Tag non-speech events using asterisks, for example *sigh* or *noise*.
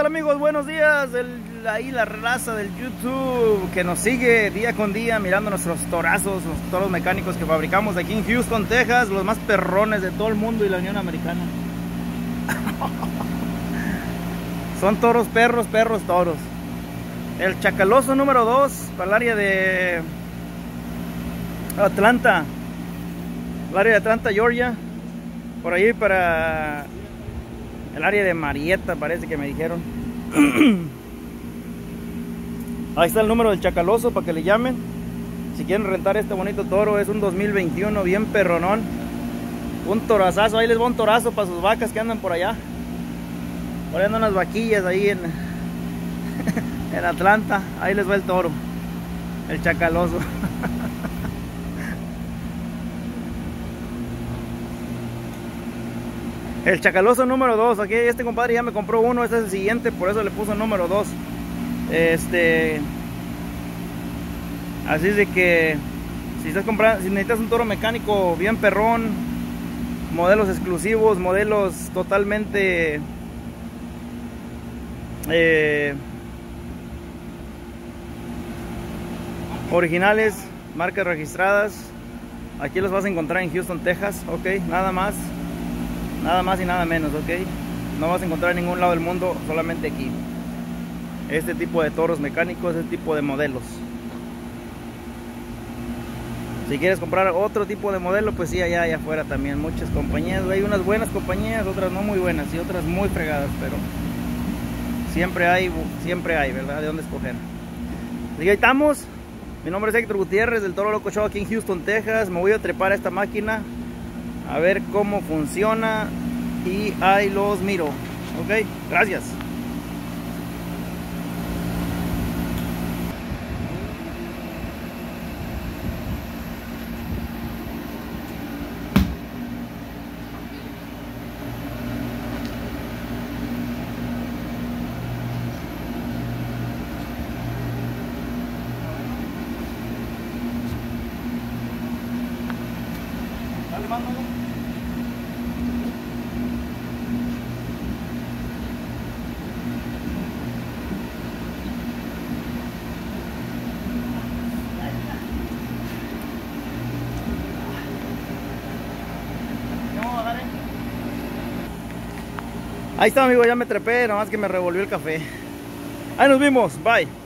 Hola amigos? Buenos días, ahí la raza del YouTube que nos sigue día con día mirando nuestros torazos, los toros mecánicos que fabricamos aquí en Houston, Texas, los más perrones de todo el mundo y la Unión Americana. *laughs* Son toros, perros, perros, toros. El chacaloso número 2 para el área de Atlanta, el área de Atlanta, Georgia, por ahí para el área de Marietta parece que me dijeron. *clears throat* Ahí está el número del chacaloso para que le llamen. Si quieren rentar este bonito toro, es un 2021 bien perronón. Un torazazo, ahí les va un torazo para sus vacas que andan por allá. Poniendo unas vaquillas ahí en, *laughs* en Atlanta. Ahí les va el toro. El chacaloso. *laughs* El chacaloso número 2. Aquí este compadre ya me compró uno. Este es el siguiente. Por eso le puso número 2. Este. Así es de que. Si estás comprando. Si necesitas un toro mecánico bien perrón. Modelos exclusivos. Modelos totalmente. Eh, originales. Marcas registradas. Aquí los vas a encontrar en Houston, Texas. Ok, nada más. Nada más y nada menos, ¿ok? No vas a encontrar en ningún lado del mundo, solamente aquí. Este tipo de toros mecánicos, este tipo de modelos. Si quieres comprar otro tipo de modelo, pues sí, allá, allá afuera también. Muchas compañías, hay unas buenas compañías, otras no muy buenas y otras muy fregadas, pero siempre hay, siempre hay, ¿verdad? De dónde escoger. Así ahí estamos. Mi nombre es Héctor Gutiérrez del Toro Loco Show aquí en Houston, Texas. Me voy a trepar a esta máquina a ver cómo funciona y ahí los miro. Ok gracias Mándalo. Ahí está amigo, ya me trepé, nomás que me revolvió el café. Ahí nos vimos, bye.